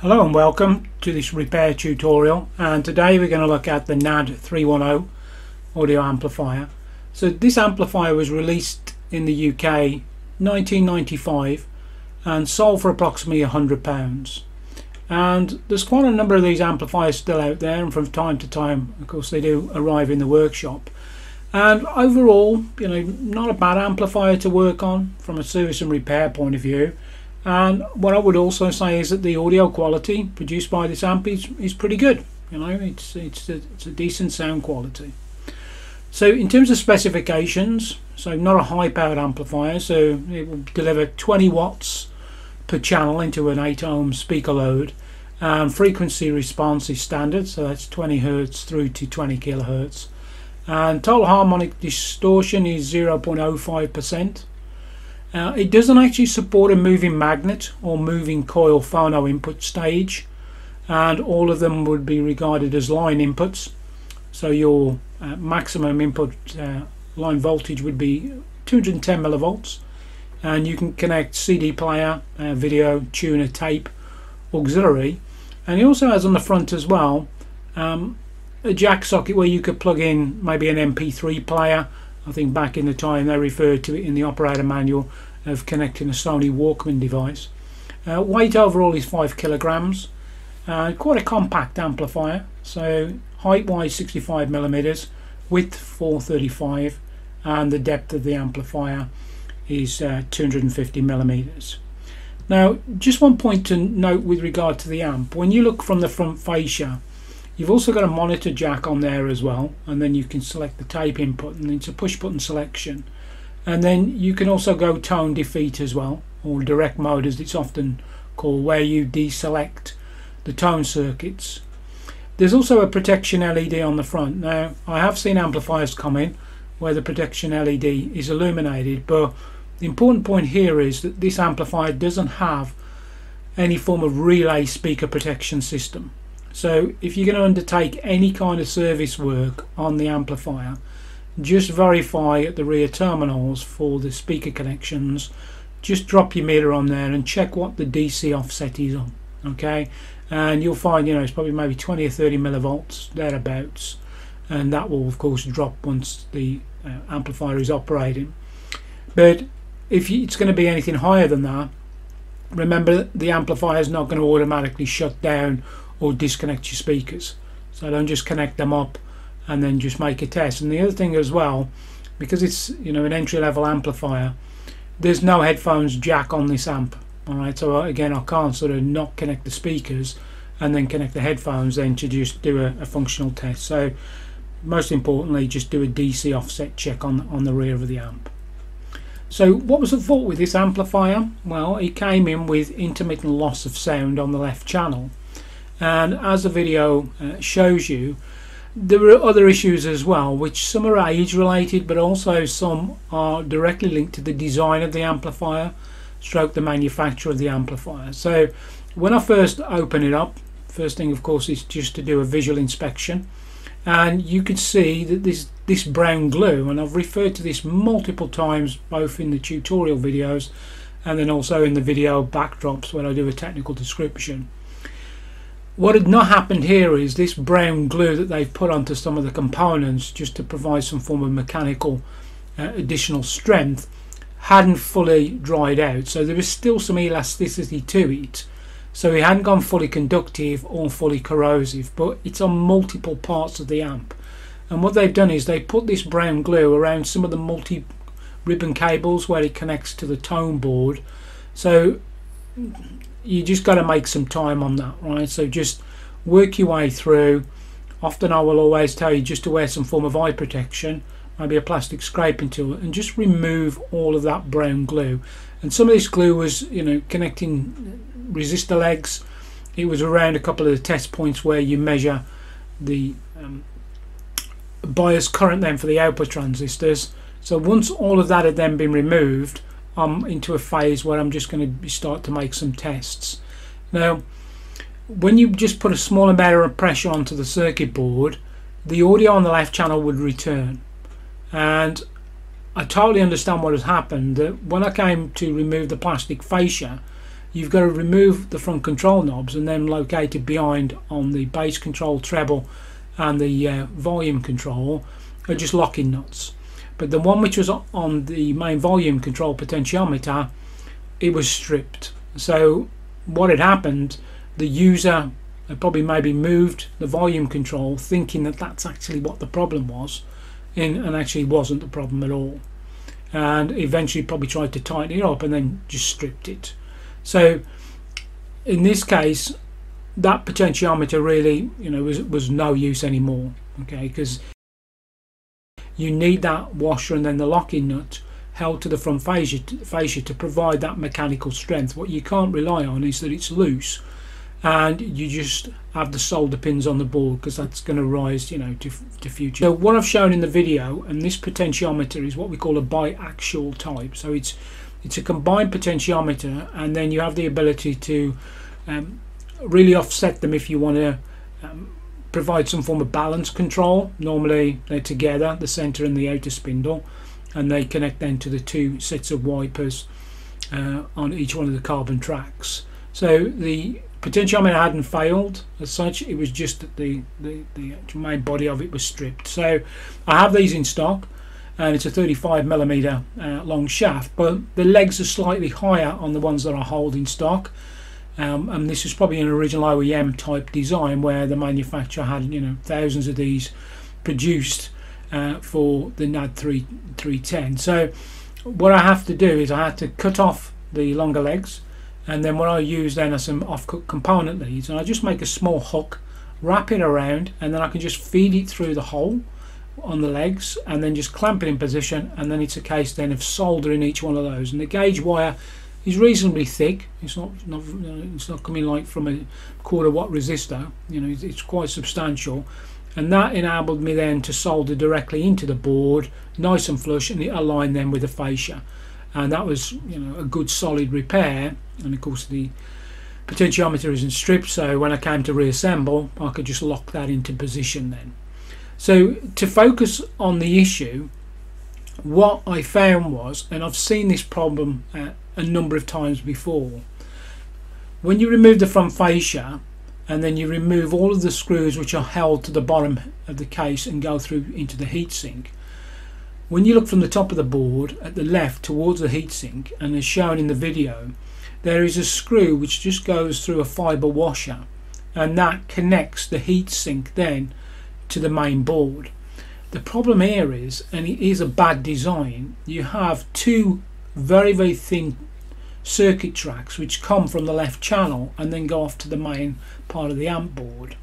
Hello and welcome to this repair tutorial and today we're going to look at the NAD 310 audio amplifier. So this amplifier was released in the UK 1995 and sold for approximately £100 and there's quite a number of these amplifiers still out there and from time to time of course they do arrive in the workshop. And overall you know not a bad amplifier to work on from a service and repair point of view and what I would also say is that the audio quality produced by this amp is, is pretty good you know it's it's a, it's a decent sound quality. So in terms of specifications so not a high powered amplifier so it will deliver 20 watts per channel into an 8 ohm speaker load and frequency response is standard so that's 20 hertz through to 20 kilohertz. And total harmonic distortion is 0.05 percent uh, it doesn't actually support a moving magnet or moving coil phono input stage and all of them would be regarded as line inputs. So your uh, maximum input uh, line voltage would be 210 millivolts and you can connect CD player, uh, video, tuner, tape, auxiliary. And it also has on the front as well um, a jack socket where you could plug in maybe an MP3 player I think back in the time they referred to it in the operator manual of connecting a Sony Walkman device. Uh, weight overall is 5 kilograms. Uh, quite a compact amplifier. So height wise 65 millimeters, width 435, and the depth of the amplifier is uh, 250 millimeters. Now, just one point to note with regard to the amp. When you look from the front fascia, You've also got a monitor jack on there as well and then you can select the tape input and it's a push button selection. And then you can also go tone defeat as well or direct mode as it's often called where you deselect the tone circuits. There's also a protection LED on the front. Now I have seen amplifiers come in where the protection LED is illuminated but the important point here is that this amplifier doesn't have any form of relay speaker protection system so if you're going to undertake any kind of service work on the amplifier, just verify at the rear terminals for the speaker connections. Just drop your meter on there and check what the DC offset is on. Okay, and you'll find you know it's probably maybe 20 or 30 millivolts thereabouts, and that will of course drop once the uh, amplifier is operating. But if it's going to be anything higher than that, remember the amplifier is not going to automatically shut down or disconnect your speakers. So don't just connect them up and then just make a test. And the other thing as well because it's you know an entry level amplifier there's no headphones jack on this amp alright so uh, again I can't sort of not connect the speakers and then connect the headphones then to just do a, a functional test. So most importantly just do a DC offset check on on the rear of the amp. So what was the fault with this amplifier? Well it came in with intermittent loss of sound on the left channel and as the video uh, shows you there are other issues as well which some are age related but also some are directly linked to the design of the amplifier stroke the manufacture of the amplifier. So when I first open it up first thing of course is just to do a visual inspection. And you can see that this this brown glue and I've referred to this multiple times both in the tutorial videos and then also in the video backdrops when I do a technical description what had not happened here is this brown glue that they've put onto some of the components just to provide some form of mechanical uh, additional strength hadn't fully dried out. So there was still some elasticity to it. So it hadn't gone fully conductive or fully corrosive but it's on multiple parts of the amp. And what they've done is they put this brown glue around some of the multi ribbon cables where it connects to the tone board. So you just got to make some time on that right? So just work your way through. Often I will always tell you just to wear some form of eye protection maybe a plastic scraping tool and just remove all of that brown glue. And some of this glue was you know connecting resistor legs. It was around a couple of the test points where you measure the um, bias current then for the output transistors. So once all of that had then been removed I'm into a phase where I'm just going to start to make some tests. Now, when you just put a small amount of pressure onto the circuit board, the audio on the left channel would return. And I totally understand what has happened. That when I came to remove the plastic fascia, you've got to remove the front control knobs and then located behind on the bass control treble and the uh, volume control are just locking nuts but the one which was on the main volume control potentiometer it was stripped. So what had happened the user had probably maybe moved the volume control thinking that that's actually what the problem was and, and actually wasn't the problem at all. And eventually probably tried to tighten it up and then just stripped it. So in this case that potentiometer really you know was, was no use anymore okay because you need that washer and then the locking nut held to the front fascia, to provide that mechanical strength. What you can't rely on is that it's loose and you just have the solder pins on the board because that's going to rise you know to, to future. So what I've shown in the video and this potentiometer is what we call a biaxial type. So it's it's a combined potentiometer and then you have the ability to um, really offset them if you want to um, provide some form of balance control. Normally they're together the center and the outer spindle and they connect then to the two sets of wipers uh, on each one of the carbon tracks. So the potentiometer hadn't failed as such it was just that the, the, the main body of it was stripped. So I have these in stock and it's a 35 millimeter uh, long shaft but the legs are slightly higher on the ones that I hold in stock um, and this is probably an original OEM type design where the manufacturer had you know thousands of these produced uh, for the NAD 3 310 so what I have to do is I have to cut off the longer legs and then what I use then are some off-cut component leads and I just make a small hook wrap it around and then I can just feed it through the hole on the legs and then just clamp it in position and then it's a case then of soldering each one of those. And the gauge wire is reasonably thick. It's not, not it's not coming like from a quarter watt resistor you know it's quite substantial. And that enabled me then to solder directly into the board nice and flush and it aligned then with the fascia. And that was you know a good solid repair. And of course the potentiometer isn't stripped so when I came to reassemble I could just lock that into position then. So to focus on the issue what I found was and I've seen this problem uh, a number of times before when you remove the front fascia and then you remove all of the screws which are held to the bottom of the case and go through into the heatsink when you look from the top of the board at the left towards the heatsink and as shown in the video there is a screw which just goes through a fibre washer and that connects the heatsink then to the main board. The problem here is, and it is a bad design, you have two very very thin circuit tracks which come from the left channel and then go off to the main part of the amp board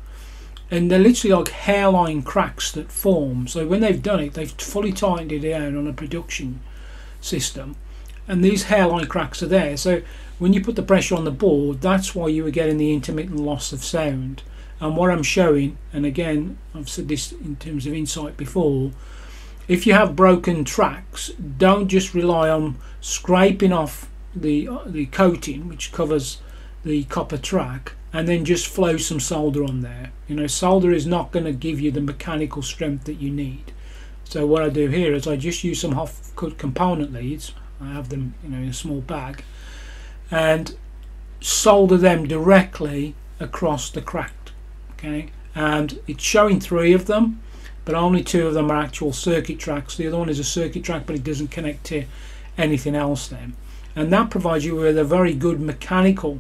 and they're literally like hairline cracks that form. So when they've done it, they've fully tightened it down on a production system, and these hairline cracks are there. So when you put the pressure on the board, that's why you were getting the intermittent loss of sound. And what I'm showing, and again, I've said this in terms of insight before, if you have broken tracks, don't just rely on scraping off the the coating which covers the copper track and then just flow some solder on there. You know, solder is not going to give you the mechanical strength that you need. So what I do here is I just use some half cut component leads. I have them, you know, in a small bag, and solder them directly across the crack. Okay, and it's showing three of them, but only two of them are actual circuit tracks. The other one is a circuit track, but it doesn't connect to anything else. Then, and that provides you with a very good mechanical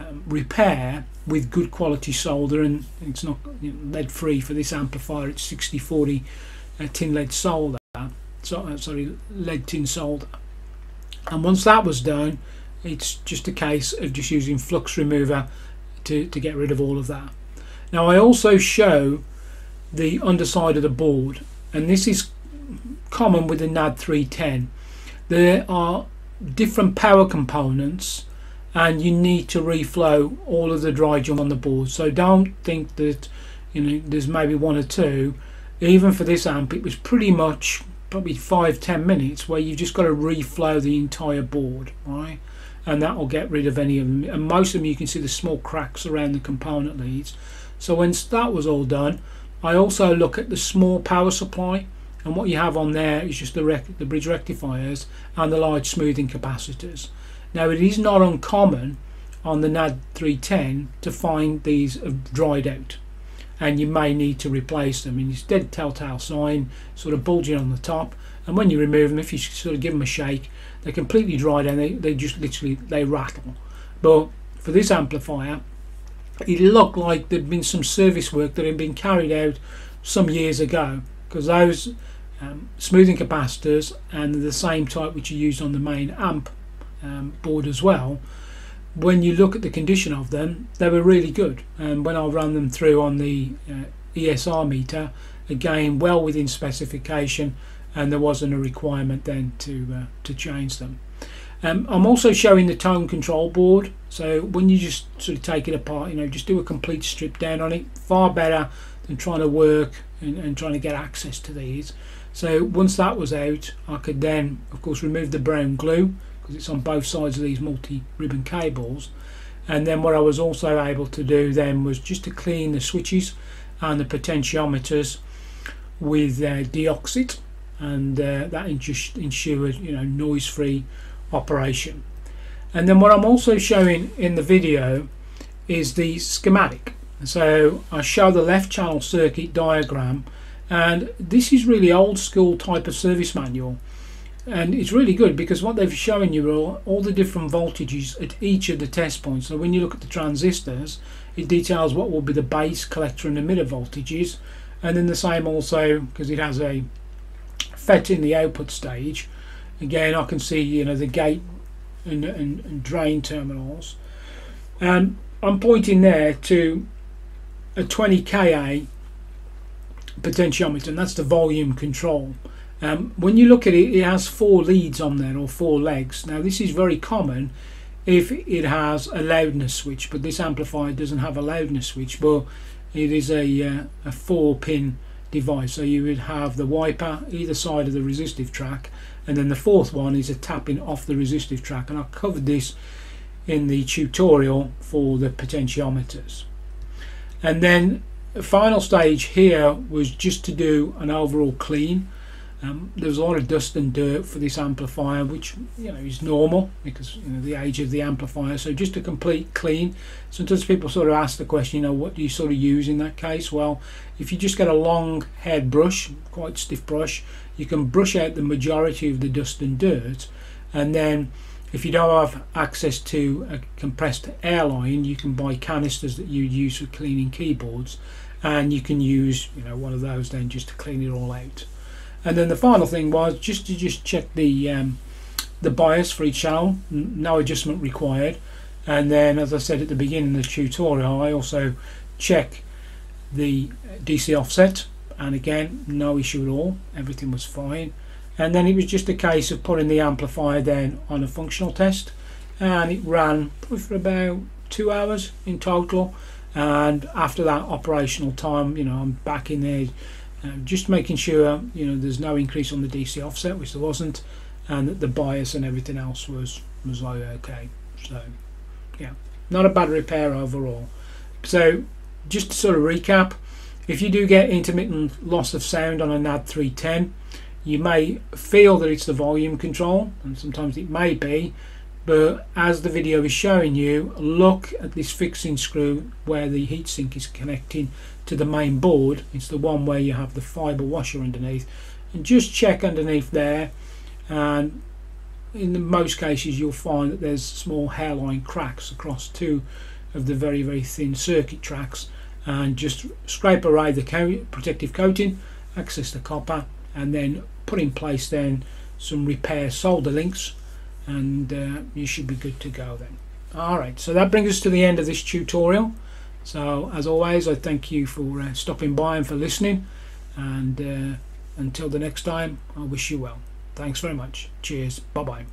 um, repair with good quality solder. And it's not you know, lead free for this amplifier. It's 6040 uh, tin lead solder. So, uh, sorry lead tin solder. And once that was done it's just a case of just using flux remover to, to get rid of all of that. Now I also show the underside of the board. And this is common with the NAD 310 there are different power components and you need to reflow all of the dry jump on the board. So don't think that you know there's maybe one or two. Even for this amp it was pretty much probably five ten minutes where you've just got to reflow the entire board right? And that will get rid of any of them. And most of them you can see the small cracks around the component leads. So once that was all done I also look at the small power supply and what you have on there is just the, the bridge rectifiers and the large smoothing capacitors. Now it is not uncommon on the NAD 310 to find these have dried out and you may need to replace them. And it's dead telltale sign sort of bulging on the top. And when you remove them if you sort of give them a shake they're completely dried and they, they just literally they rattle. But for this amplifier it looked like there'd been some service work that had been carried out some years ago because those um, smoothing capacitors and the same type which are used on the main amp um, board as well when you look at the condition of them they were really good. And when I ran them through on the uh, ESR meter again well within specification and there wasn't a requirement then to uh, to change them. Um, I'm also showing the tone control board. So when you just sort of take it apart you know just do a complete strip down on it far better than trying to work and, and trying to get access to these. So once that was out I could then of course remove the brown glue because it's on both sides of these multi-ribbon cables. And then what I was also able to do then was just to clean the switches and the potentiometers with uh, deoxit and uh, that ensured you know noise free operation. And then what I'm also showing in the video is the schematic so I show the left channel circuit diagram and this is really old school type of service manual. And it's really good because what they've shown you are all the different voltages at each of the test points. So when you look at the transistors it details what will be the base collector and emitter voltages and then the same also because it has a FET in the output stage. Again I can see you know the gate and, and, and drain terminals. And I'm pointing there to a 20 kA potentiometer and that's the volume control um, when you look at it it has four leads on there or four legs now this is very common if it has a loudness switch but this amplifier doesn't have a loudness switch but it is a, uh, a four pin device. So you would have the wiper either side of the resistive track and then the fourth one is a tapping off the resistive track and I covered this in the tutorial for the potentiometers. And then the final stage here was just to do an overall clean um, there's a lot of dust and dirt for this amplifier, which you know is normal because you know the age of the amplifier. So just a complete clean. Sometimes people sort of ask the question, you know, what do you sort of use in that case? Well, if you just get a long head brush, quite stiff brush, you can brush out the majority of the dust and dirt, and then if you don't have access to a compressed air line, you can buy canisters that you use for cleaning keyboards, and you can use you know one of those then just to clean it all out. And then the final thing was just to just check the um, the bias for each channel. No adjustment required. And then as I said at the beginning of the tutorial I also check the DC offset and again no issue at all. Everything was fine and then it was just a case of putting the amplifier then on a functional test. And it ran for about two hours in total. And after that operational time you know I'm back in there um, just making sure you know there's no increase on the DC offset which there wasn't and that the bias and everything else was was like okay. So yeah not a bad repair overall. So just to sort of recap if you do get intermittent loss of sound on a NAD 310 you may feel that it's the volume control and sometimes it may be but as the video is showing you look at this fixing screw where the heatsink is connecting to the main board. It's the one where you have the fiber washer underneath. And just check underneath there and in the most cases you'll find that there's small hairline cracks across two of the very very thin circuit tracks. And just scrape away the protective coating access the copper and then put in place then some repair solder links and uh, you should be good to go then. Alright so that brings us to the end of this tutorial. So as always I thank you for uh, stopping by and for listening and uh, until the next time I wish you well. Thanks very much. Cheers. Bye bye